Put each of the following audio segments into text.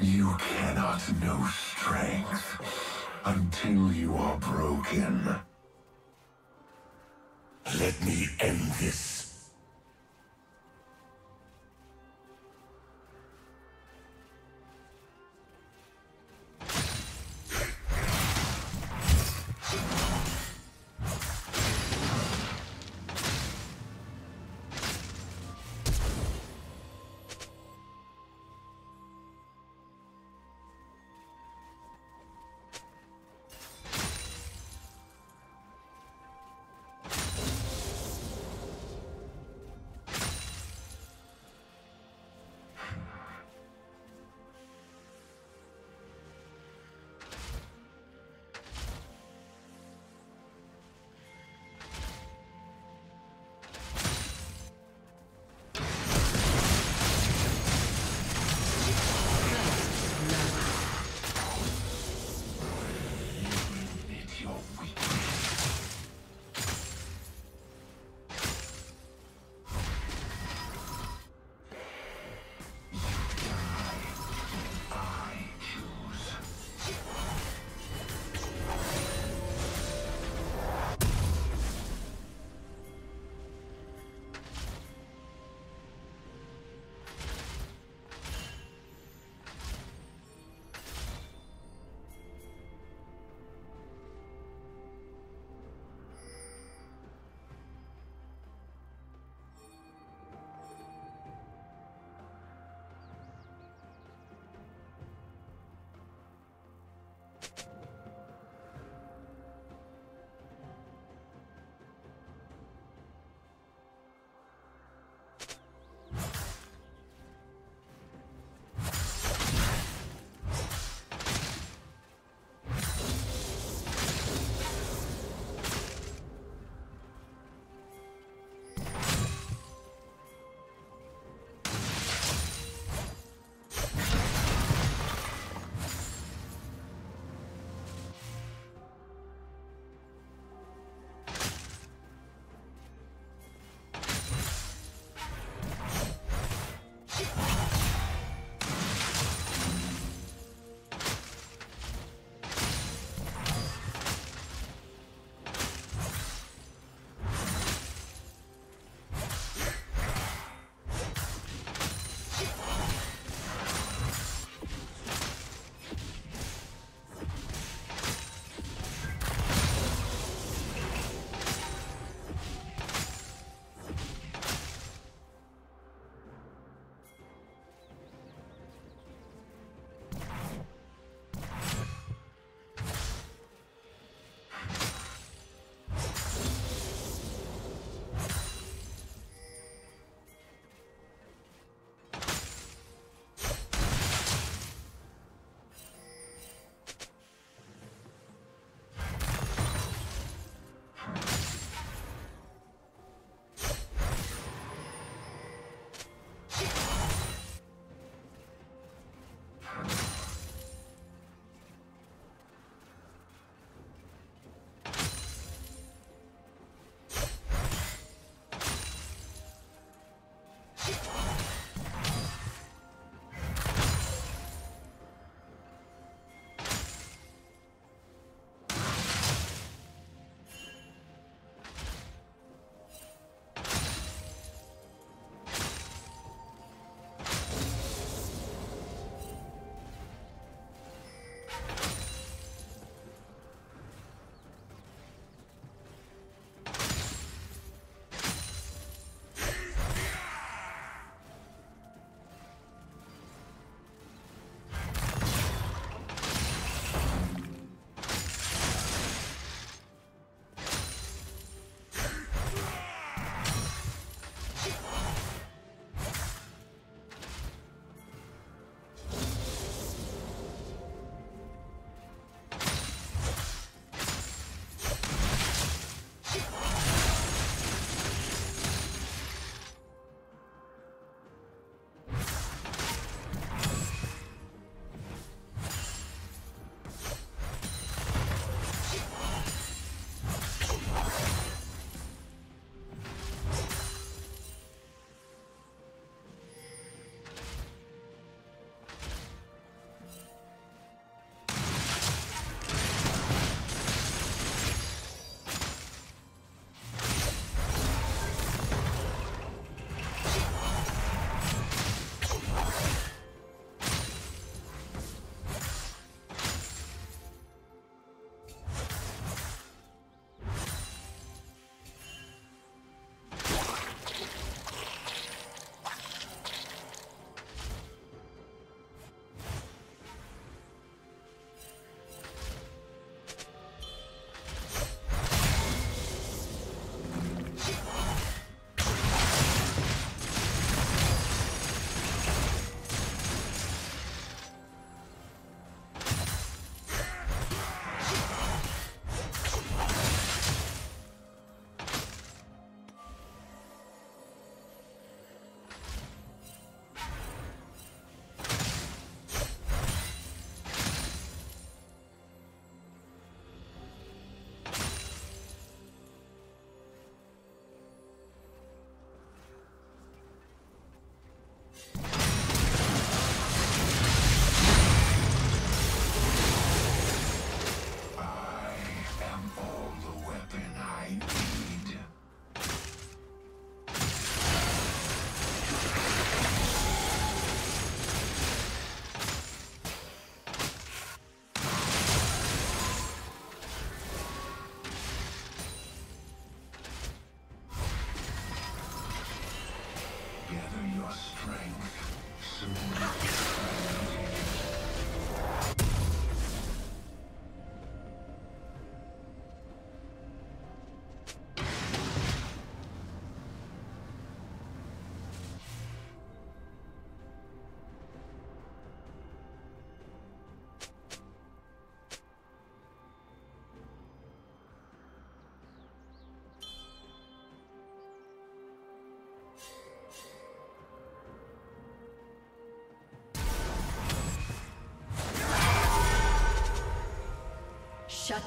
You cannot know strength until you are broken. Let me end this.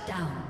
Down.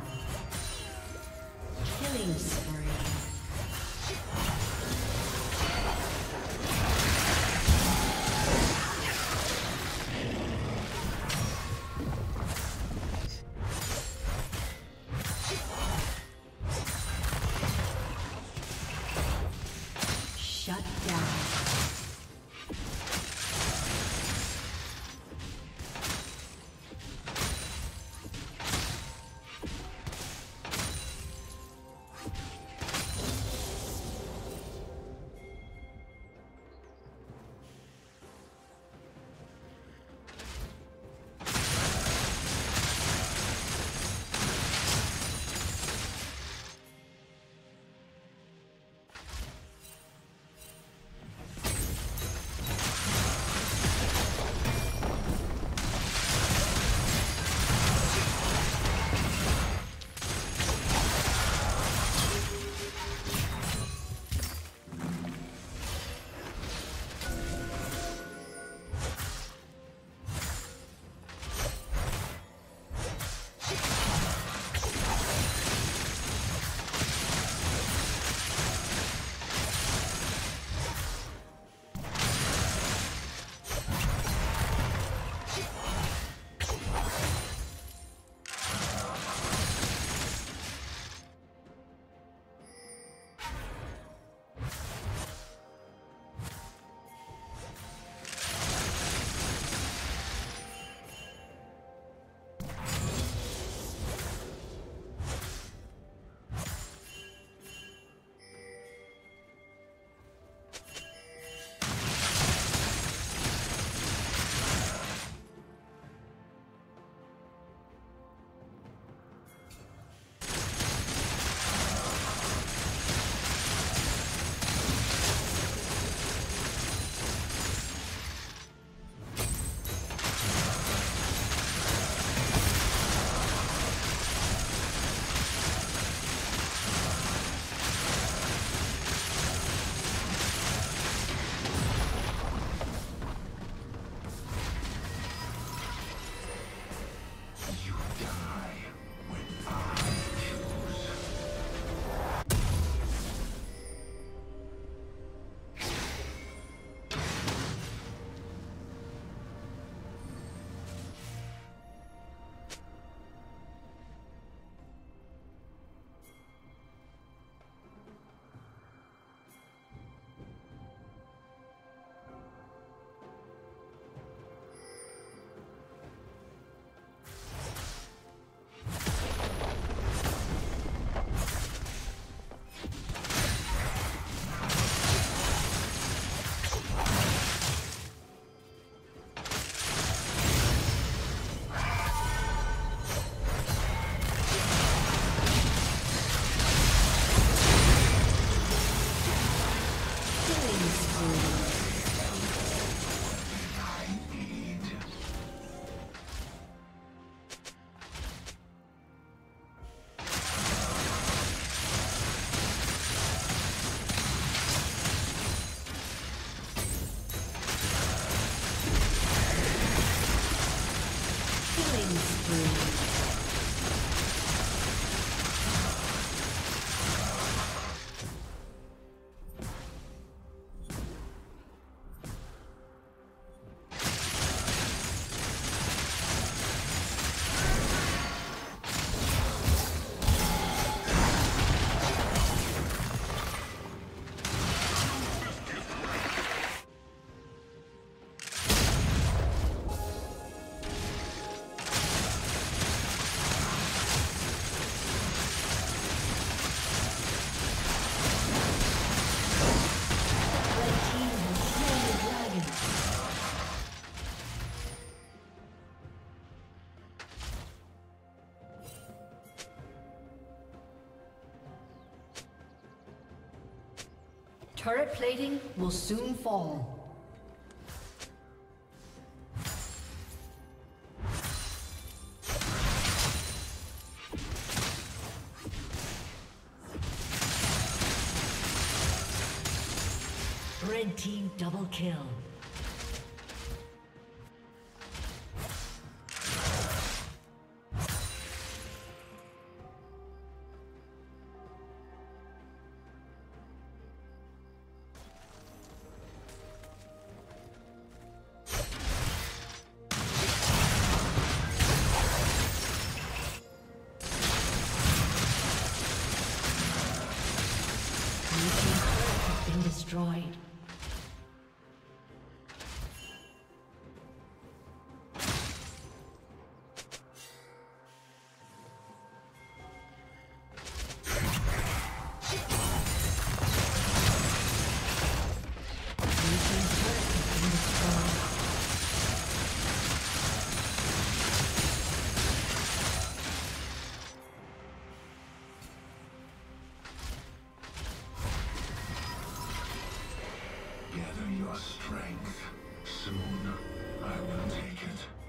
Plating will soon fall. Red team double kill. Destroyed. your strength. Soon, I will take it.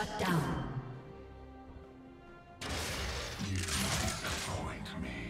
Shut down. Blue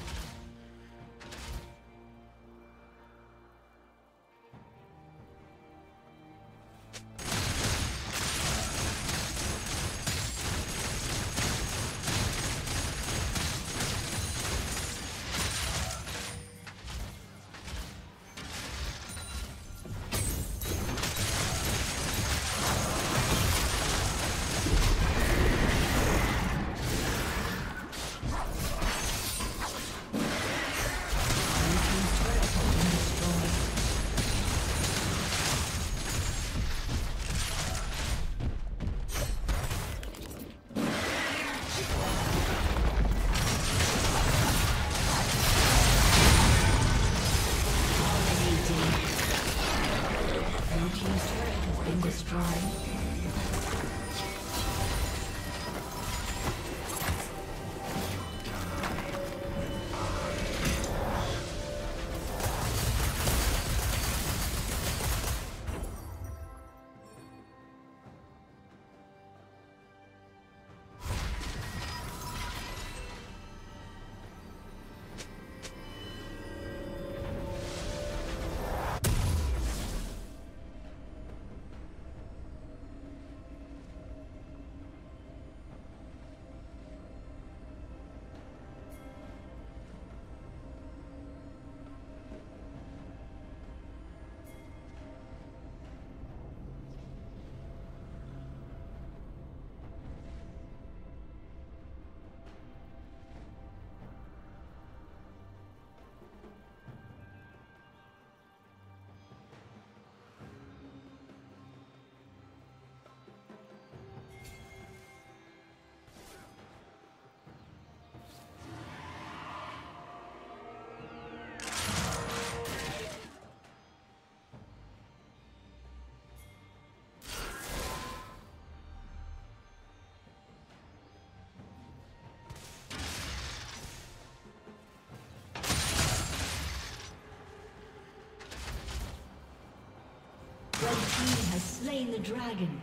Slain the dragon.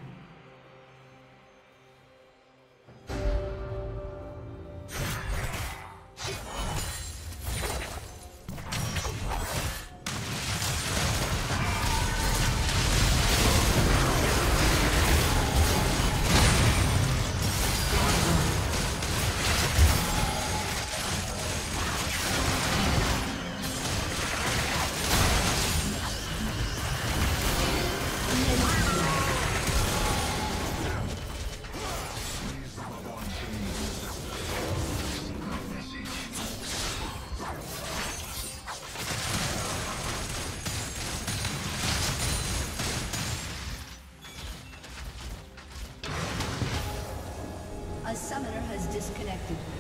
Disconnected.